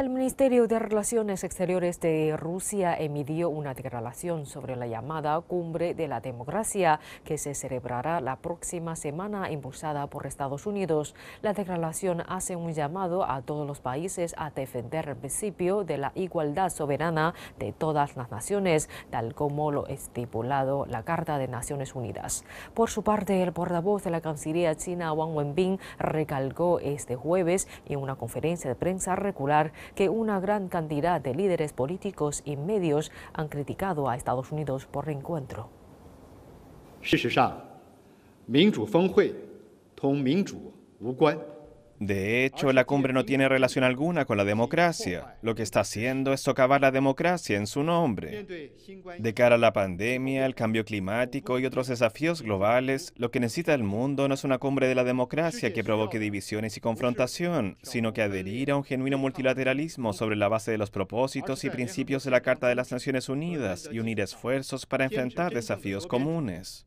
El Ministerio de Relaciones Exteriores de Rusia emitió una declaración sobre la llamada Cumbre de la Democracia que se celebrará la próxima semana impulsada por Estados Unidos. La declaración hace un llamado a todos los países a defender el principio de la igualdad soberana de todas las naciones, tal como lo estipulado la Carta de Naciones Unidas. Por su parte, el portavoz de la Cancillería china Wang Wenbin recalcó este jueves en una conferencia de prensa regular que una gran cantidad de líderes políticos y medios han criticado a Estados Unidos por reencuentro. De hecho, la cumbre no tiene relación alguna con la democracia. Lo que está haciendo es socavar la democracia en su nombre. De cara a la pandemia, el cambio climático y otros desafíos globales, lo que necesita el mundo no es una cumbre de la democracia que provoque divisiones y confrontación, sino que adherir a un genuino multilateralismo sobre la base de los propósitos y principios de la Carta de las Naciones Unidas y unir esfuerzos para enfrentar desafíos comunes.